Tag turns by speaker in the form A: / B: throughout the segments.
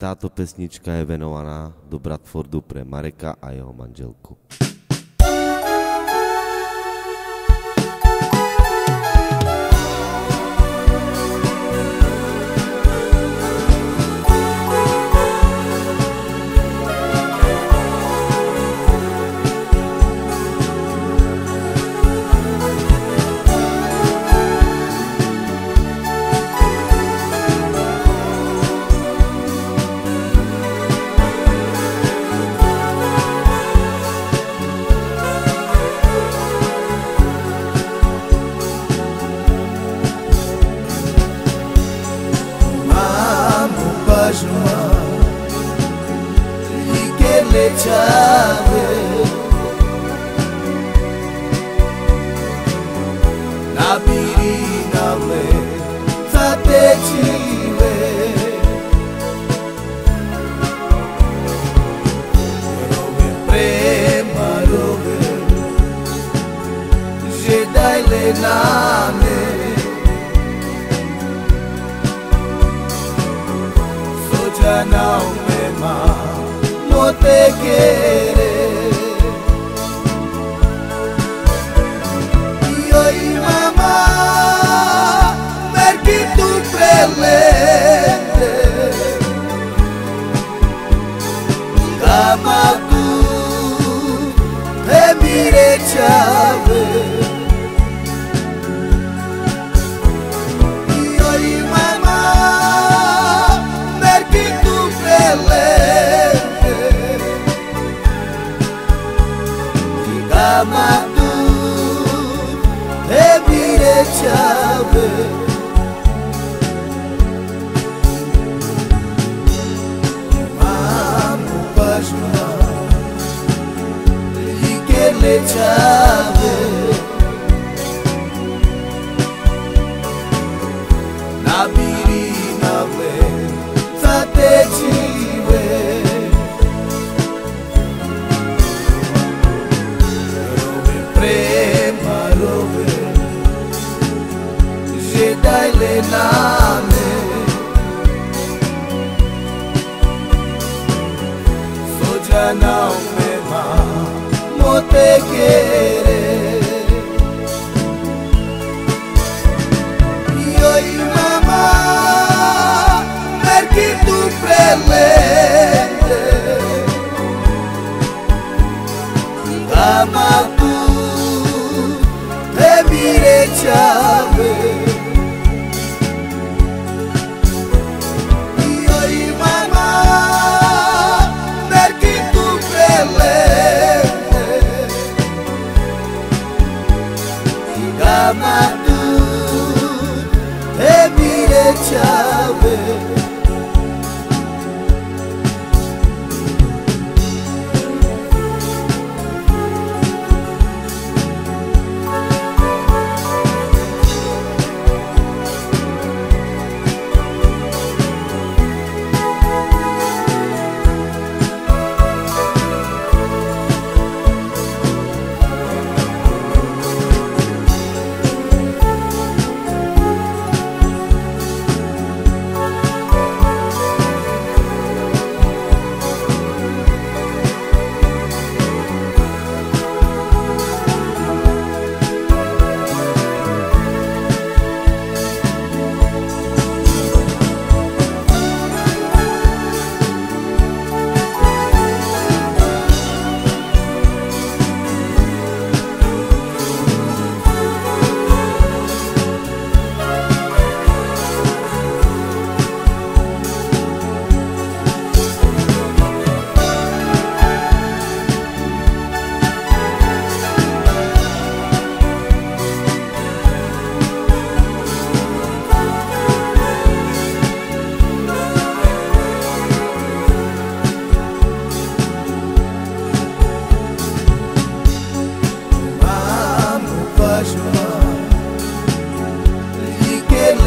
A: Táto pesnička je venovaná do Bradfordu pre Mareka a jeho manželku. joie, les let les Bwana na umema mutekere Yo que tu prele chave nabiri nawe tsapechiwe rove prema rove zedailena now te haver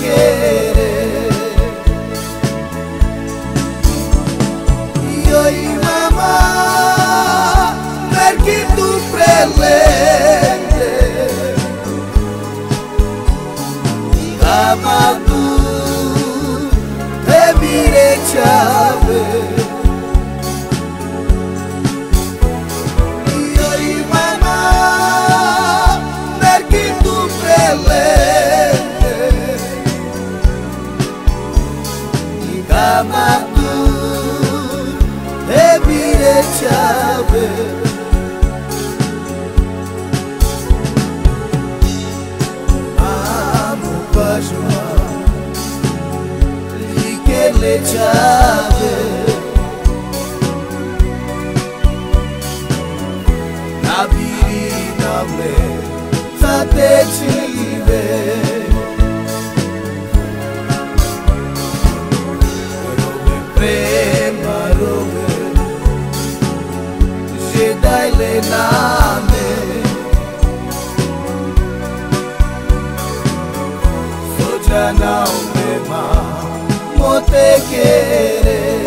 A: querer. Y hoy mamá, que tu prelente. Y ajunga Likele chave Na biri na mle prema robe Jedi le yana umema motekere